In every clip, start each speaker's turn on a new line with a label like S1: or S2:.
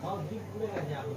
S1: সব দিক ঘুরে গেছে এখন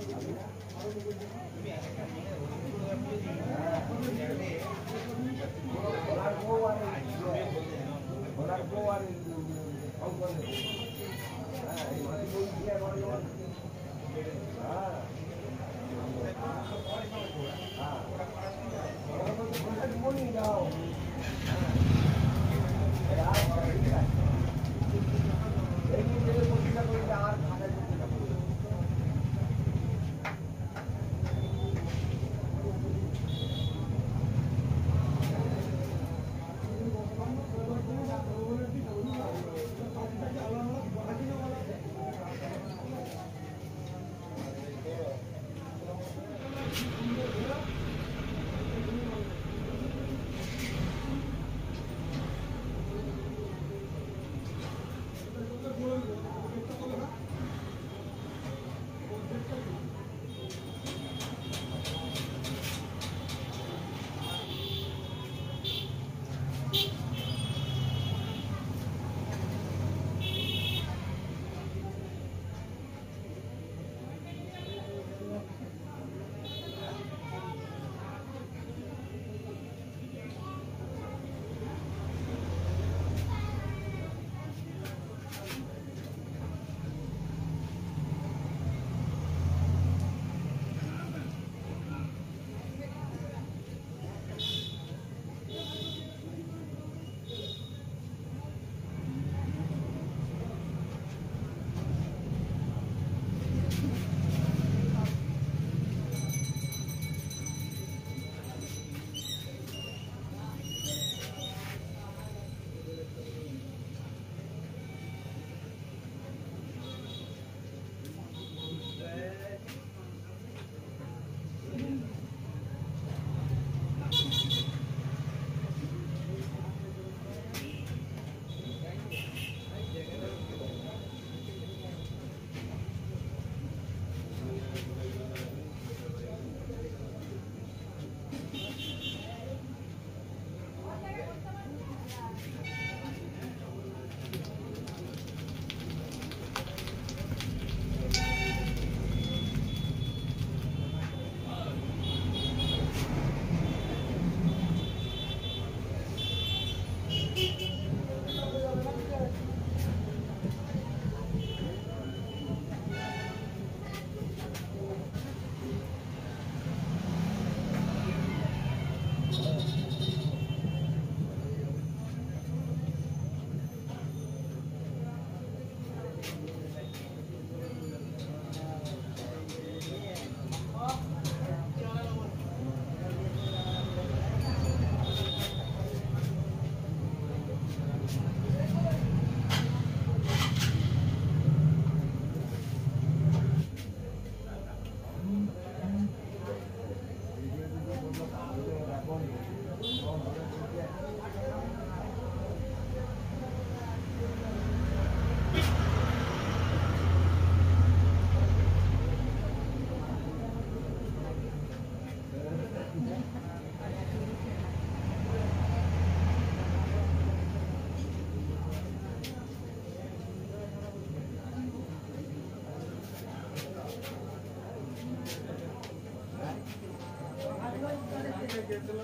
S2: ಕೇಳ್ತಿಲ್ಲ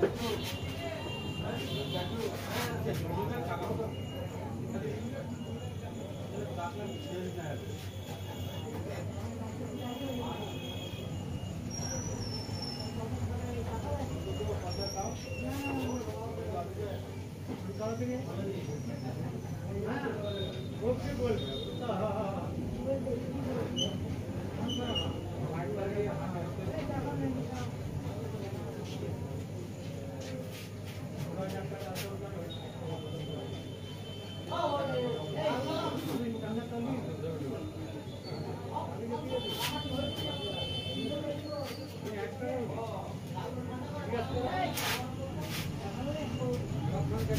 S3: Thank
S1: you.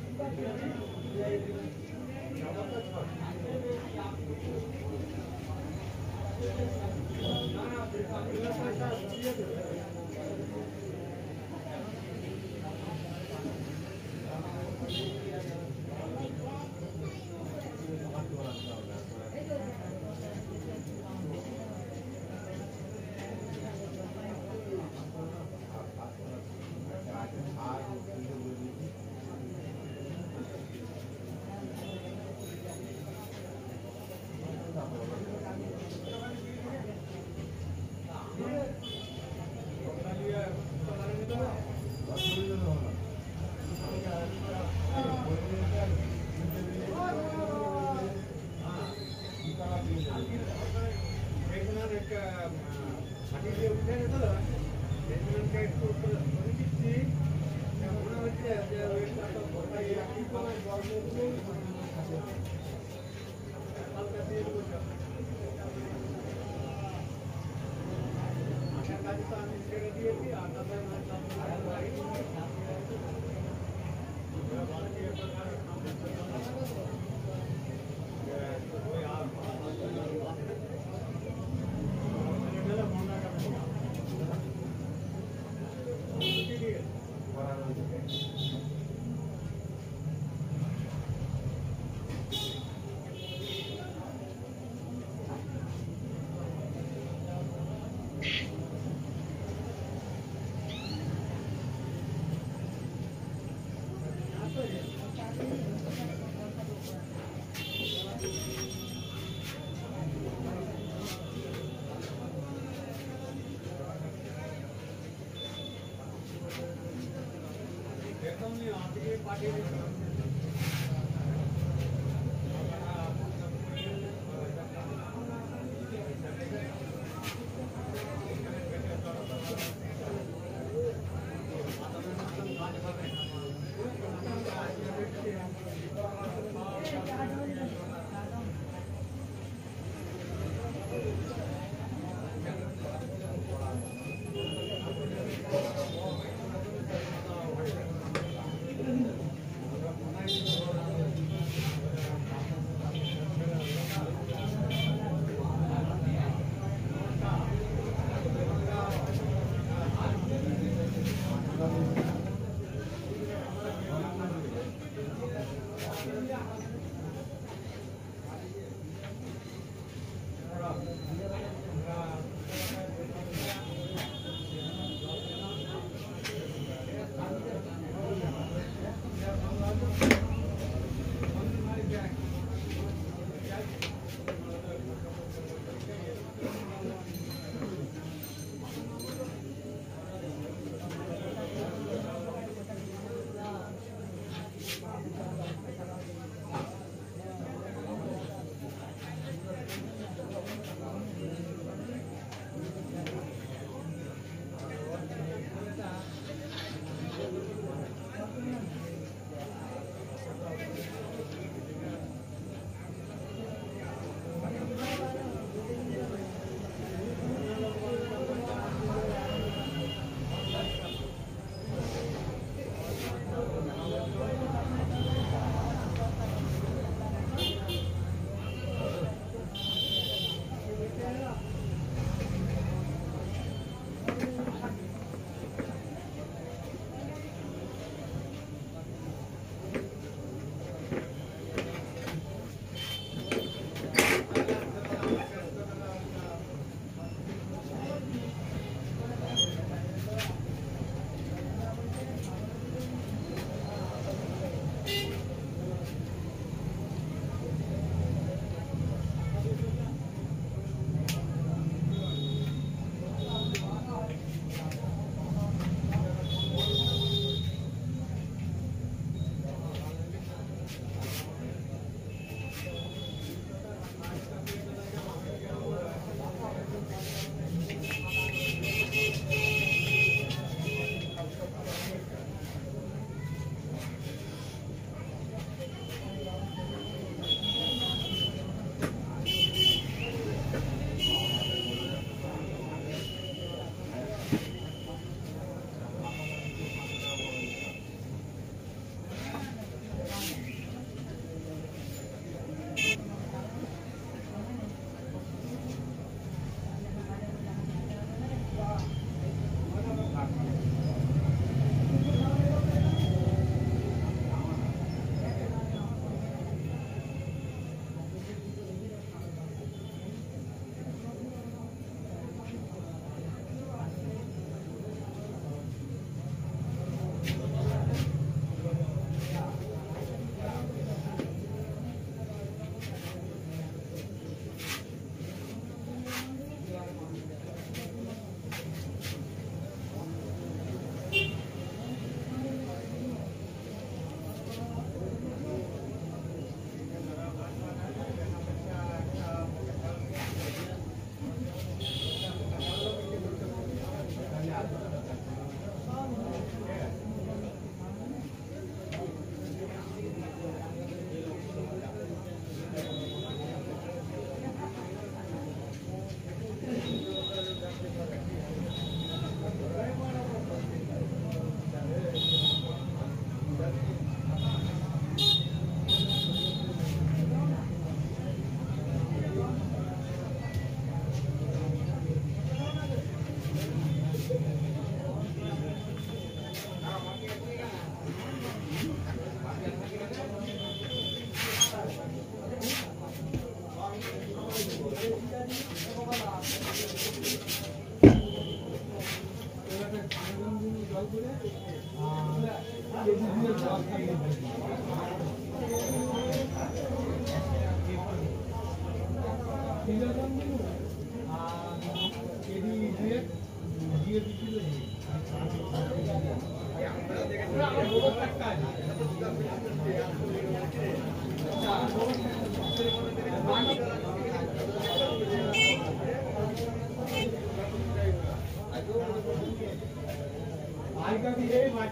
S2: Thank you. आते हैं